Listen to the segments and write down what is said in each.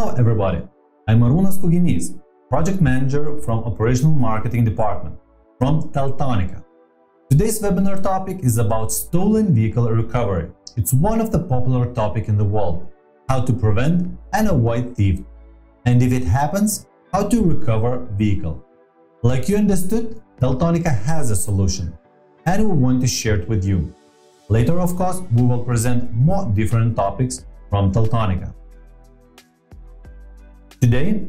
Hello everybody, I'm Arūnas Kuginys, Project Manager from Operational Marketing Department from Teltonika. Today's webinar topic is about stolen vehicle recovery. It's one of the popular topic in the world, how to prevent and avoid theft, and if it happens, how to recover vehicle. Like you understood, Teltonika has a solution, and we want to share it with you. Later, of course, we will present more different topics from Teltonika. Today,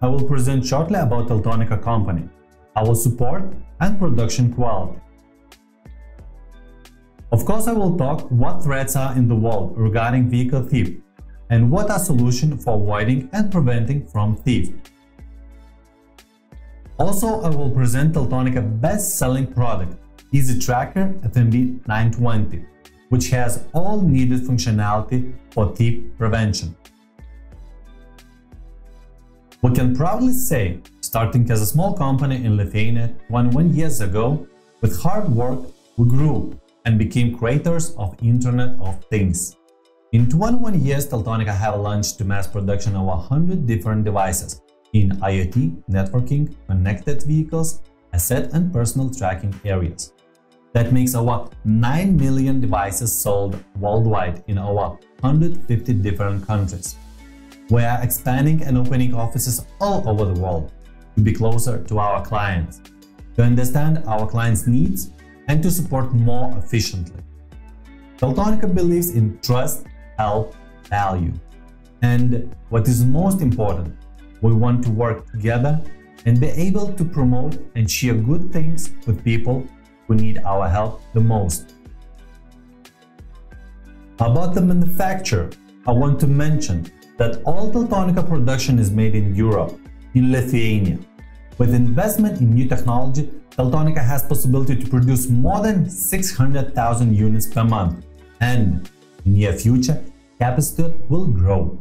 I will present shortly about Teltonika company, our support and production quality. Of course, I will talk what threats are in the world regarding vehicle theft and what are solutions for avoiding and preventing from theft. Also, I will present Teltonika best-selling product, Easy Tracker FMB 920, which has all needed functionality for thief prevention. We can proudly say, starting as a small company in Lithuania 21 years ago, with hard work we grew and became creators of Internet of Things. In 21 years, Teltonika have launched to mass production of 100 different devices in IoT, networking, connected vehicles, asset and personal tracking areas. That makes over 9 million devices sold worldwide in over 150 different countries. We are expanding and opening offices all over the world to be closer to our clients, to understand our clients' needs and to support more efficiently. Teltonika believes in trust, help, value. And what is most important, we want to work together and be able to promote and share good things with people who need our help the most. About the manufacturer, I want to mention that all Teltonika production is made in Europe, in Lithuania. With investment in new technology, Teltonika has possibility to produce more than 600,000 units per month and in near future capacity will grow.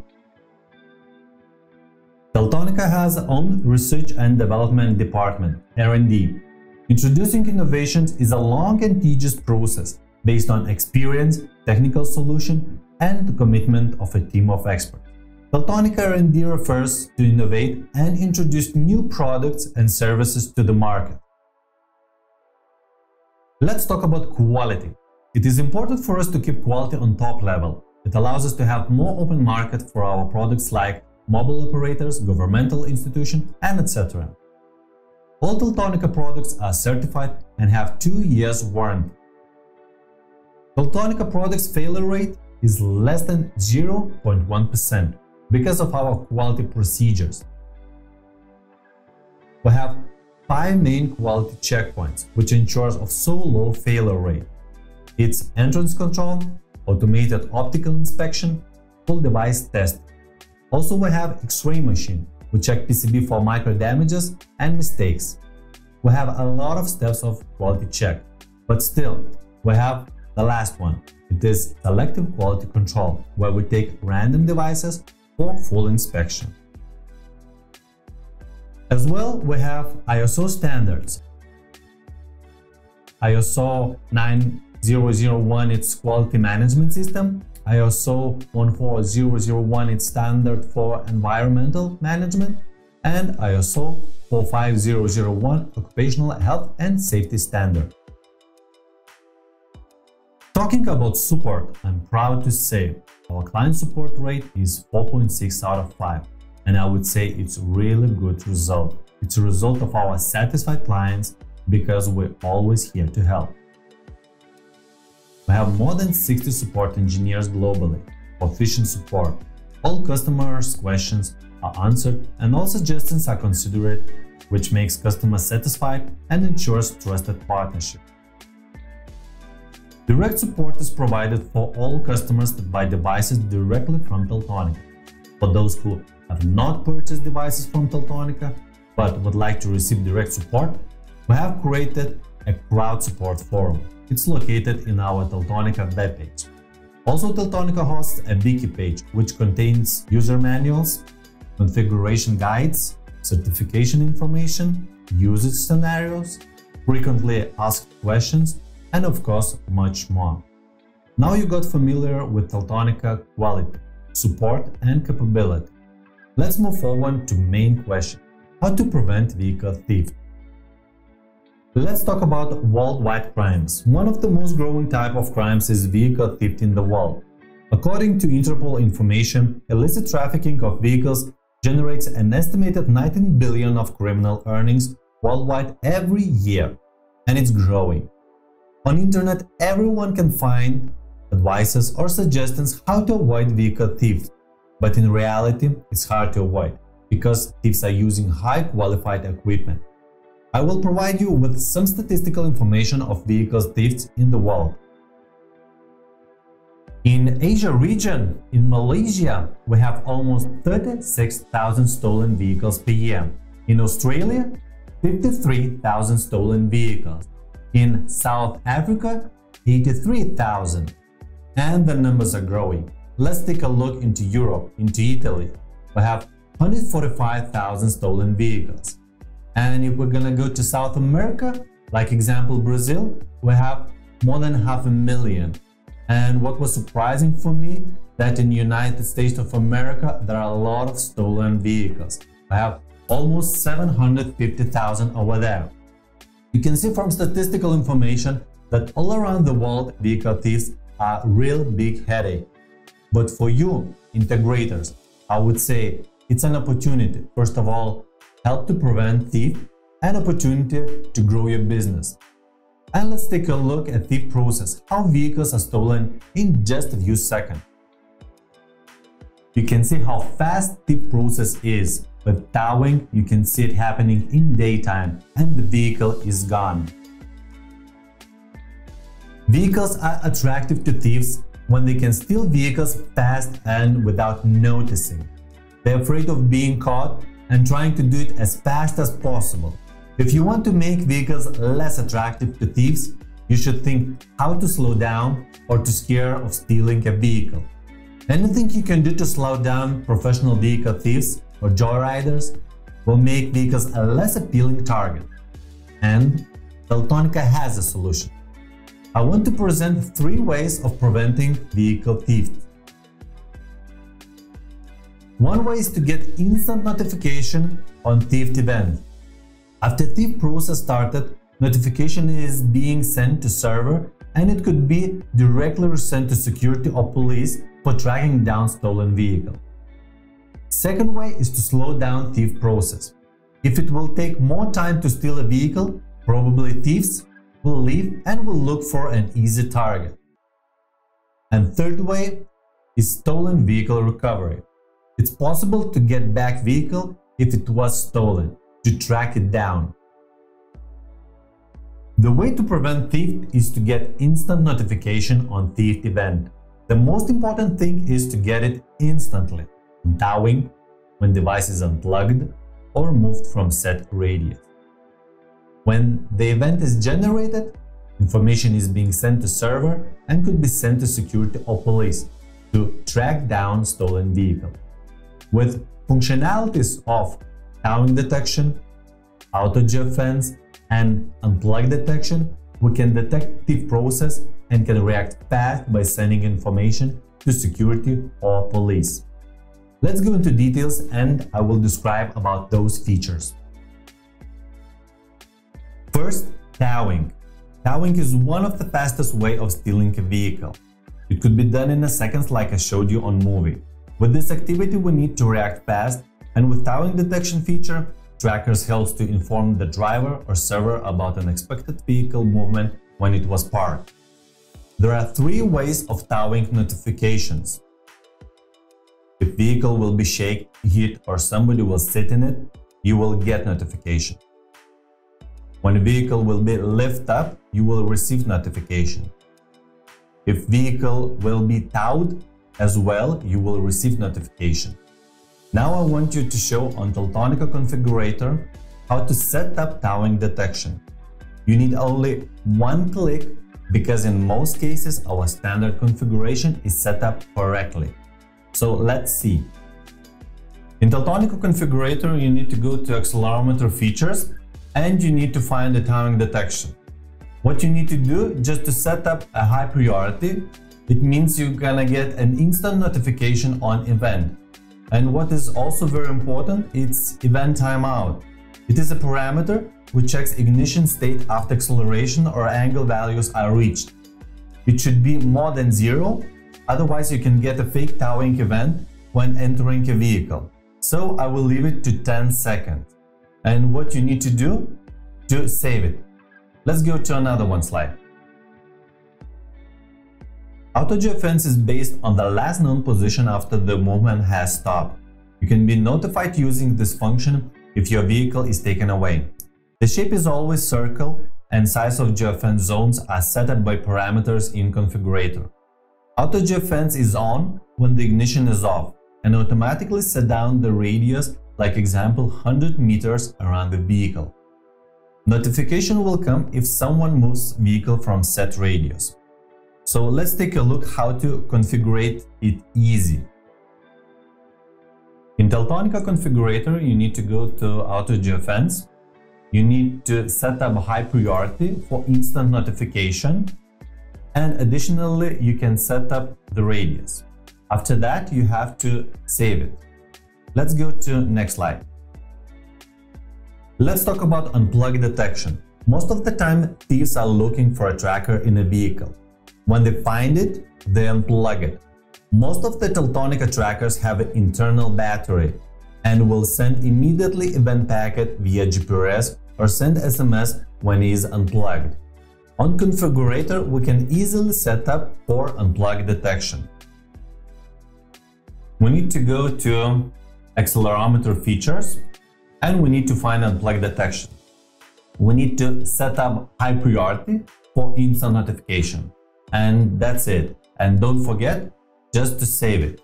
Teltonika has own research and development department, R&D. Introducing innovations is a long and tedious process based on experience, technical solution, and the commitment of a team of experts. Teltonika R&D refers to innovate and introduce new products and services to the market. Let's talk about quality. It is important for us to keep quality on top level. It allows us to have more open market for our products like mobile operators, governmental institution, and etc. All Teltonika products are certified and have 2 years warranty. Teltonika products failure rate is less than 0.1% because of our quality procedures. We have five main quality checkpoints, which ensures of so low failure rate. It's entrance control, automated optical inspection, full device test. Also we have X-ray machine, we check PCB for micro damages and mistakes. We have a lot of steps of quality check, but still, we have the last one. It is selective quality control, where we take random devices for full inspection. As well, we have ISO standards. ISO 9001 its quality management system, ISO 14001 its standard for environmental management, and ISO 45001 occupational health and safety standard. Talking about support, I'm proud to say our client support rate is 4.6 out of 5 and I would say it's a really good result. It's a result of our satisfied clients because we're always here to help. We have more than 60 support engineers globally for efficient support. All customers' questions are answered and all suggestions are considered, which makes customers satisfied and ensures trusted partnership. Direct support is provided for all customers that buy devices directly from Teltonika. For those who have not purchased devices from Teltonika but would like to receive direct support, we have created a crowd support forum. It's located in our Teltonika webpage. Also, Teltonika hosts a wiki page which contains user manuals, configuration guides, certification information, usage scenarios, frequently asked questions, and of course much more. Now you got familiar with Teltonika quality, support and capability. Let's move forward to main question, how to prevent vehicle theft. Let's talk about worldwide crimes. One of the most growing type of crimes is vehicle theft in the world. According to Interpol information, illicit trafficking of vehicles generates an estimated 19 billion of criminal earnings worldwide every year, and it's growing. On internet, everyone can find advices or suggestions how to avoid vehicle theft, but in reality, it's hard to avoid because thieves are using high qualified equipment. I will provide you with some statistical information of vehicle thefts in the world. In Asia region, in Malaysia, we have almost 36,000 stolen vehicles per year. In Australia, 53,000 stolen vehicles. In South Africa, 83,000. And the numbers are growing. Let's take a look into Europe, into Italy. We have 145,000 stolen vehicles. And if we're gonna go to South America, like example Brazil, we have more than half a million. And what was surprising for me, that in United States of America, there are a lot of stolen vehicles. I have almost 750,000 over there. You can see from statistical information that all around the world, vehicle thieves are a real big headache. But for you, integrators, I would say it's an opportunity, first of all, help to prevent thief, and opportunity to grow your business. And let's take a look at thief process, how vehicles are stolen in just a few seconds. You can see how fast thief process is. With towing, you can see it happening in daytime and the vehicle is gone. Vehicles are attractive to thieves when they can steal vehicles fast and without noticing. They're afraid of being caught and trying to do it as fast as possible. If you want to make vehicles less attractive to thieves, you should think how to slow down or to scare of stealing a vehicle. Anything you can do to slow down professional vehicle thieves or joyriders will make vehicles a less appealing target. And Teltonika has a solution. I want to present three ways of preventing vehicle theft. One way is to get instant notification on theft event. After thief process started, notification is being sent to server and it could be directly sent to security or police for tracking down stolen vehicle. Second way is to slow down thief process. If it will take more time to steal a vehicle, probably thieves will leave and will look for an easy target. And third way is stolen vehicle recovery. It's possible to get back vehicle if it was stolen, to track it down. The way to prevent theft is to get instant notification on theft event. The most important thing is to get it instantly, towing, when device is unplugged or moved from set radius. When the event is generated, information is being sent to server and could be sent to security or police to track down stolen vehicle. With functionalities of towing detection, auto geofence, and unplug detection, we can detect thief process and can react fast by sending information to security or police. Let's go into details and I will describe about those features. First, towing. Towing is one of the fastest way of stealing a vehicle. It could be done in a seconds like I showed you on movie. With this activity, we need to react fast, and with towing detection feature, trackers helps to inform the driver or server about an expected vehicle movement when it was parked. There are three ways of towing notifications. If vehicle will be shaken, hit or somebody will sit in it, you will get notification. When vehicle will be lift up, you will receive notification. If vehicle will be towed, as well, you will receive notification. Now I want you to show on Teltonika configurator how to set up towing detection. You need only one click because in most cases our standard configuration is set up correctly. So let's see. In Teltonika configurator you need to go to accelerometer features and you need to find the towing detection. What you need to do just to set up a high priority it means you're gonna get an instant notification on event. And what is also very important, it's event timeout. It is a parameter which checks ignition state after acceleration or angle values are reached. It should be more than zero, otherwise you can get a fake towing event when entering a vehicle. So I will leave it to 10 seconds. And what you need to do to save it. Let's go to another one slide. AutoGeofence is based on the last known position after the movement has stopped. You can be notified using this function if your vehicle is taken away. The shape is always circle and size of geofence zones are set up by parameters in configurator. Auto geofence is on when the ignition is off and automatically set down the radius like example 100 meters around the vehicle. Notification will come if someone moves vehicle from set radius. So let's take a look how to configure it easy. In Teltonika configurator, you need to go to Auto Geofence. You need to set up high priority for instant notification. And additionally, you can set up the radius. After that, you have to save it. Let's go to next slide. Let's talk about unplug detection. Most of the time, thieves are looking for a tracker in a vehicle. When they find it, they unplug it. Most of the Teltonika trackers have an internal battery and will send immediately event packet via GPRS or send SMS when it is unplugged. On configurator, we can easily set up for unplug detection. We need to go to accelerometer features and we need to find unplug detection. We need to set up high priority for instant notification. And that's it. And don't forget, just to save it.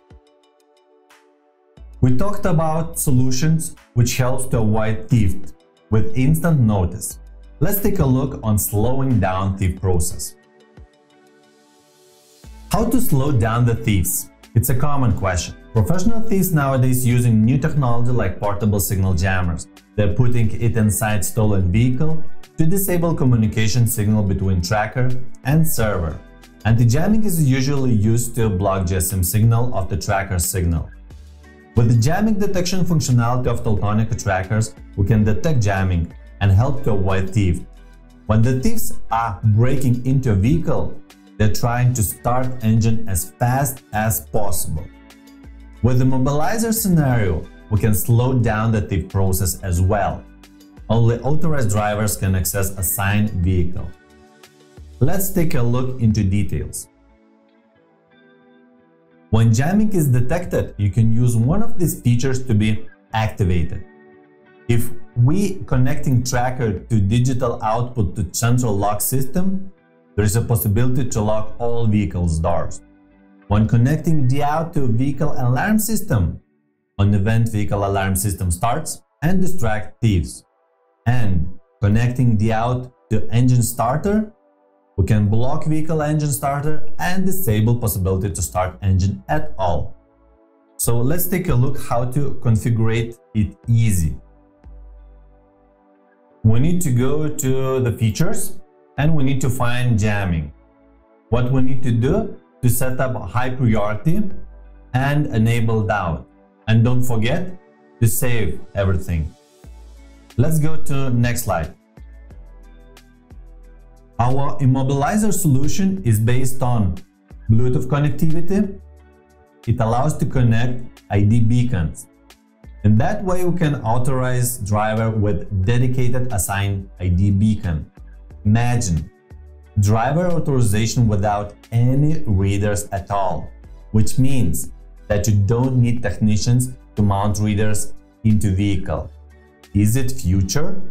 We talked about solutions which helps to avoid theft with instant notice. Let's take a look on slowing down thief process. How to slow down the thieves? It's a common question. Professional thieves nowadays using new technology like portable signal jammers. They're putting it inside stolen vehicle to disable communication signal between tracker and server. Anti-jamming is usually used to block GSM signal of the tracker signal. With the jamming detection functionality of Teltonika trackers, we can detect jamming and help to avoid theft. When the thieves are breaking into a vehicle, they're trying to start engine as fast as possible. With the immobilizer scenario, we can slow down the thief process as well. Only authorized drivers can access assigned vehicle. Let's take a look into details. When jamming is detected, you can use one of these features to be activated. If we connecting tracker to digital output to central lock system, there is a possibility to lock all vehicles doors. When connecting out to vehicle alarm system, an event vehicle alarm system starts and distract thieves. And connecting out to engine starter, we can block vehicle engine starter and disable possibility to start engine at all. So let's take a look how to configure it easy. We need to go to the features and we need to find jamming. What we need to do to set up high priority and enable DOUT. And don't forget to save everything. Let's go to next slide. Our immobilizer solution is based on Bluetooth connectivity. It allows to connect ID beacons. In that way, we can authorize driver with dedicated assigned ID beacon. Imagine driver authorization without any readers at all, which means that you don't need technicians to mount readers into vehicle. Is it future?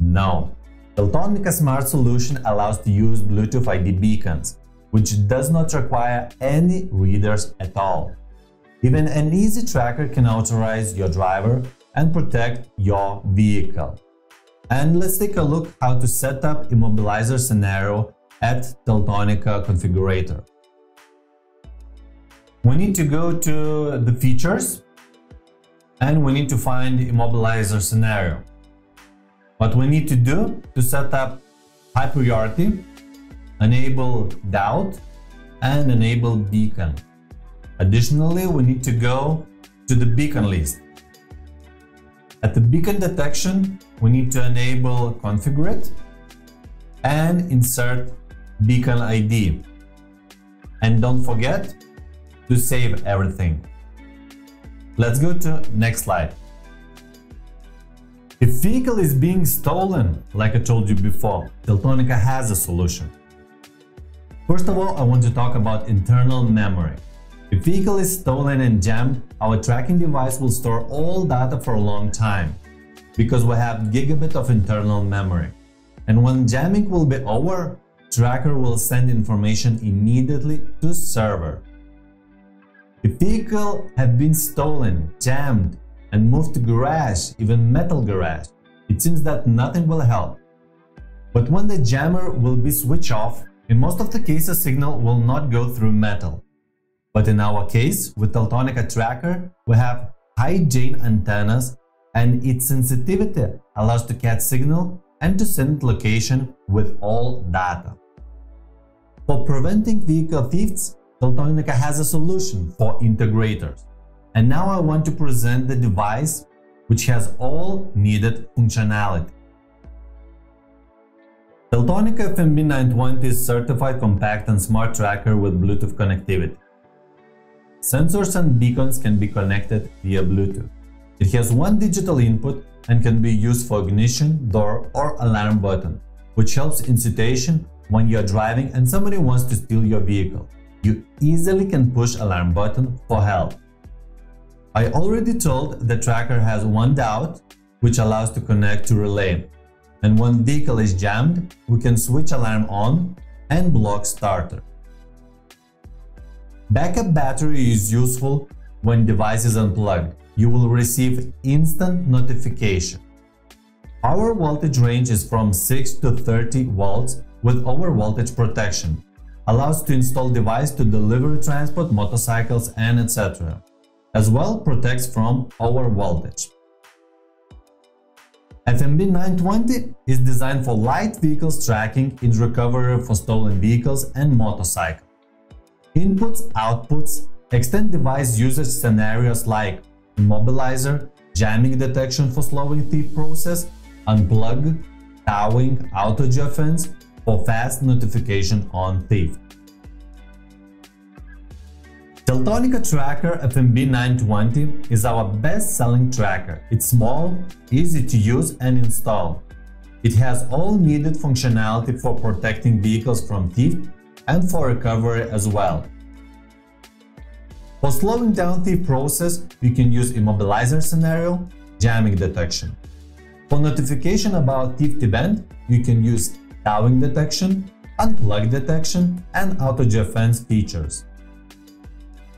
No. Teltonika Smart Solution allows to use Bluetooth ID beacons, which does not require any readers at all. Even an easy tracker can authorize your driver and protect your vehicle. And let's take a look how to set up immobilizer scenario at Teltonika configurator. We need to go to the features and we need to find immobilizer scenario. What we need to do to set up high priority, enable DOUT and enable beacon. Additionally, we need to go to the beacon list. At the beacon detection, we need to enable configure it and insert beacon ID. And don't forget to save everything. Let's go to next slide. If vehicle is being stolen, like I told you before, Teltonika has a solution. First of all, I want to talk about internal memory. If vehicle is stolen and jammed, our tracking device will store all data for a long time, because we have gigabit of internal memory. And when jamming will be over, tracker will send information immediately to server. If vehicle have been stolen, jammed, and moved to garage, even metal garage, it seems that nothing will help. But when the jammer will be switched off, in most of the cases signal will not go through metal. But in our case, with Teltonika tracker, we have high gain antennas and its sensitivity allows to catch signal and to send location with all data. For preventing vehicle thefts, Teltonika has a solution for integrators. And now I want to present the device which has all needed functionality. Teltonika FMB920 is certified compact and smart tracker with Bluetooth connectivity. Sensors and beacons can be connected via Bluetooth. It has one digital input and can be used for ignition, door or alarm button, which helps in situation when you are driving and somebody wants to steal your vehicle. You easily can push alarm button for help. I already told the tracker has one DOUT, which allows to connect to relay. And when vehicle is jammed, we can switch alarm on and block starter. Backup battery is useful when device is unplugged. You will receive instant notification. Our voltage range is from 6 to 30 volts with over voltage protection. Allows to install device to delivery transport, motorcycles and etc. As well protects from over voltage. FMB 920 is designed for light vehicles tracking in recovery for stolen vehicles and motorcycles. Inputs, outputs, extend device usage scenarios like immobilizer, jamming detection for slowing thief process, unplug, towing, auto geofence for fast notification on thief. Teltonika Tracker FMB 920 is our best-selling tracker. It's small, easy to use and install. It has all needed functionality for protecting vehicles from thief and for recovery as well. For slowing down the process, you can use immobilizer scenario, jamming detection. For notification about thief event, you can use towing detection, unplug detection, and auto geofence features.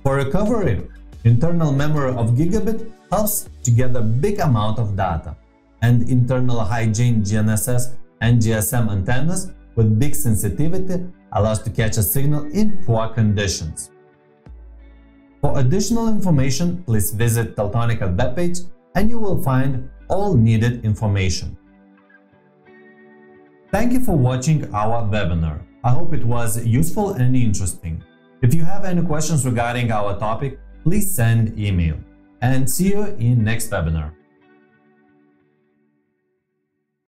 For recovery, internal memory of gigabit helps to get a big amount of data, and internal high-gain GNSS and GSM antennas with big sensitivity allows to catch a signal in poor conditions. For additional information, please visit Teltonika webpage and you will find all needed information. Thank you for watching our webinar. I hope it was useful and interesting. If you have any questions regarding our topic, please send email. And see you in next webinar.